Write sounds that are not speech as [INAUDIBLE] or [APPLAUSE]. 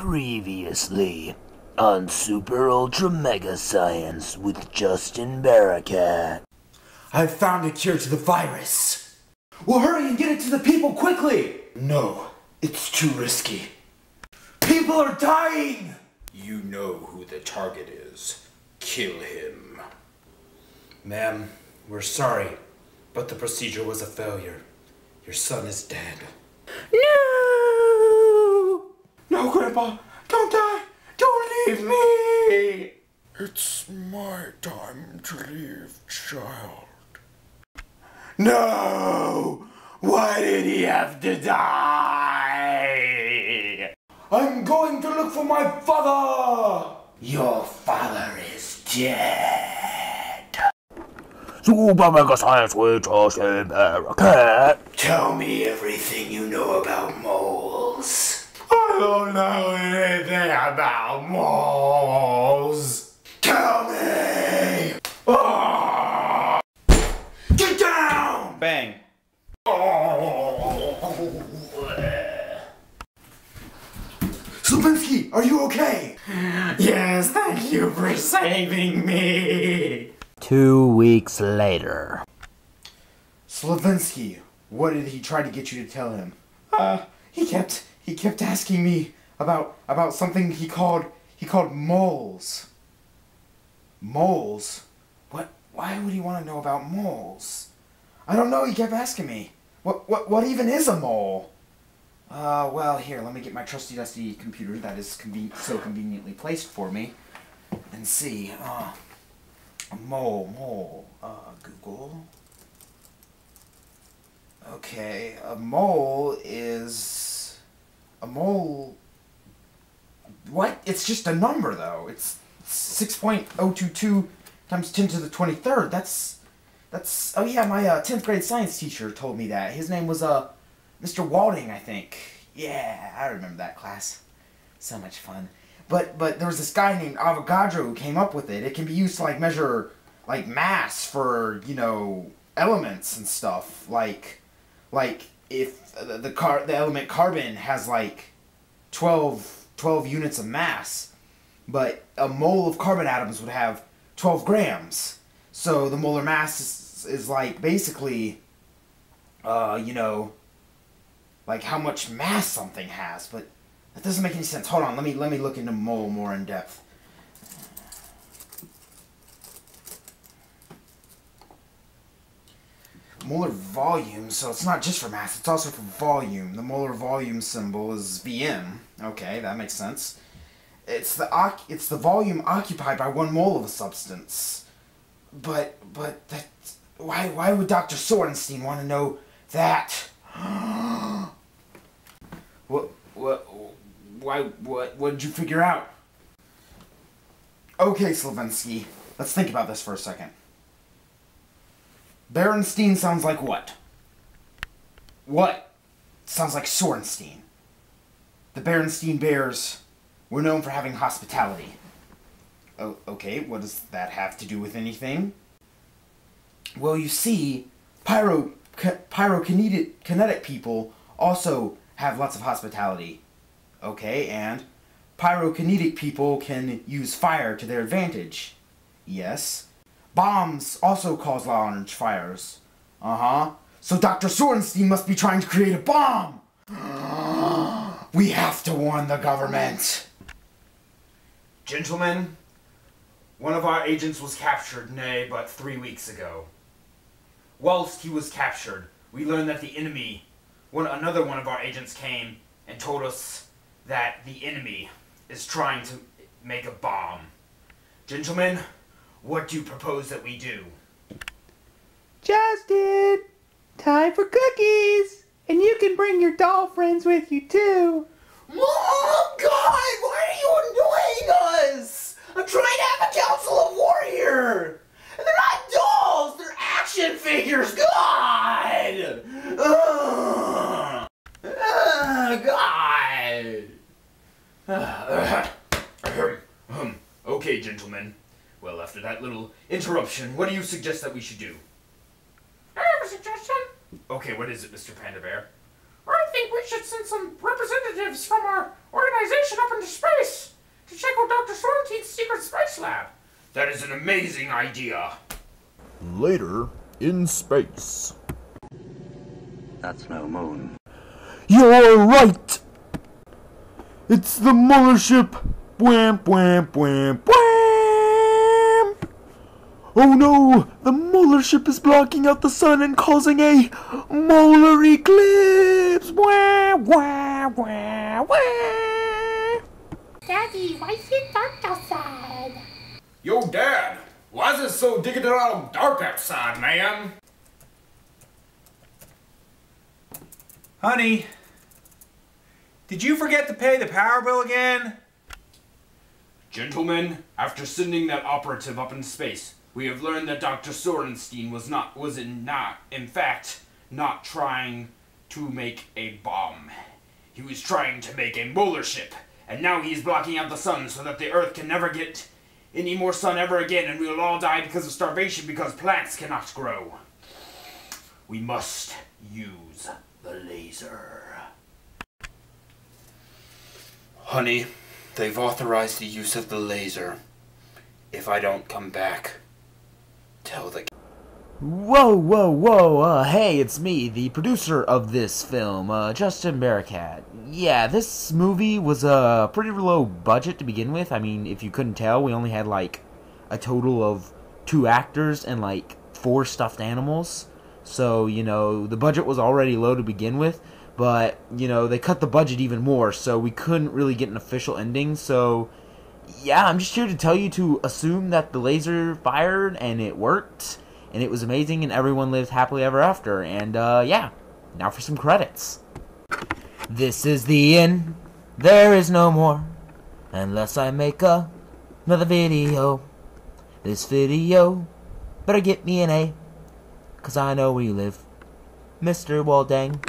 Previously on Super Ultra Mega Science with Justin Barakat. I've found a cure to the virus. Well, hurry and get it to the people quickly. No, it's too risky. People are dying. You know who the target is. Kill him. Ma'am, we're sorry, but the procedure was a failure. Your son is dead. No! No, Grandpa, don't die. Don't leave me. It's my time to leave, child. No! Why did he have to die? I'm going to look for my father! Your father is dead. Super Mega Science with Justin Barakat. Tell me everything you know about moles. I don't know anything about moles. Tell me! Ah! Get down! Bang. Slupinski, are you okay? Yes, thank you for saving me. Two weeks later. Slavinsky, what did he try to get you to tell him? Uh, he kept he kept asking me about about something he called he called moles. Moles? What why would he want to know about moles? I don't know, he kept asking me. What what what even is a mole? Uh, well, here, let me get my trusty dusty computer that is conven- so conveniently placed for me and see. Uh, mole, mole. Uh, Google. Okay, a mole is a mole. What? It's just a number though. It's six point oh two two times ten to the twenty third. That's that's. Oh yeah, my uh, tenth grade science teacher told me that. His name was uh, Mr. Walding, I think. Yeah, I remember that class. So much fun. But but there was this guy named Avogadro who came up with it. It can be used to like measure like mass for you know elements and stuff. Like like if the, car the element carbon has like 12, 12 units of mass, but a mole of carbon atoms would have twelve grams. So the molar mass is, is like basically, uh, you know, like how much mass something has, but that doesn't make any sense. Hold on, let me let me look into mole more in depth. Molar volume, so it's not just for mass, it's also for volume. The molar volume symbol is Vm. Okay, that makes sense. It's the it's the volume occupied by one mole of a substance. But but that why why would Dr. Sorenstein want to know that? [GASPS] what what why what what did you figure out? Okay, Slavinsky, let's think about this for a second. Berenstein sounds like what? What? Sounds like Sorenstein. The Berenstein Bears were known for having hospitality. Oh, okay, what does that have to do with anything? Well, you see, pyro pyrokinetic kinetic people also have lots of hospitality. Okay, and pyrokinetic people can use fire to their advantage. Yes. Bombs also cause large fires. Uh huh. So Dr. Sorenstein must be trying to create a bomb! [GASPS] we have to warn the government! Gentlemen, one of our agents was captured, nay, but three weeks ago. Whilst he was captured, we learned that the enemy, one another one of our agents came and told us that the enemy is trying to make a bomb. Gentlemen, what do you propose that we do? Justin, time for cookies. And you can bring your doll friends with you too. Oh God! Why are you annoying us? I'm trying to have a council of war here. And they're not dolls. They're action figures. God! Ugh. Ugh, God! [CLEARS THROAT] Okay, gentlemen. Well, after that little interruption, what do you suggest that we should do? I have a suggestion. Okay, what is it, Mr. Panda Bear? I think we should send some representatives from our organization up into space to check out Dr. Sorenstein's secret space lab. That is an amazing idea. Later, in space. That's no moon. You're right! It's the mothership! Wham, wham, wham, wham! Oh no! The molar ship is blocking out the sun and causing a molar eclipse! Wham, wham, wham, wham! Daddy, why is it dark outside? Yo, Dad, why is it so digging around dark outside, man? Honey, did you forget to pay the power bill again? Gentlemen, after sending that operative up in space, we have learned that Dr. Sorenstein was not was in not in fact not trying to make a bomb. He was trying to make a molar ship, and now he's blocking out the sun so that the Earth can never get any more sun ever again, and we will all die because of starvation because plants cannot grow. We must use the laser. Honey, they've authorized the use of the laser. If I don't come back, tell the Whoa, whoa, whoa, uh, hey, it's me, the producer of this film, uh, Justin Barakat. Yeah, this movie was a uh, pretty low budget to begin with. I mean, if you couldn't tell, we only had, like, a total of two actors and, like, four stuffed animals. So, you know, the budget was already low to begin with, but, you know, they cut the budget even more, so we couldn't really get an official ending, so, yeah, I'm just here to tell you to assume that the laser fired and it worked and it was amazing, and everyone lived happily ever after. And uh, yeah, now for some credits. This is the end. There is no more, unless I make a, another video. This video better get me an A, cause I know where you live, Mr. Waldang.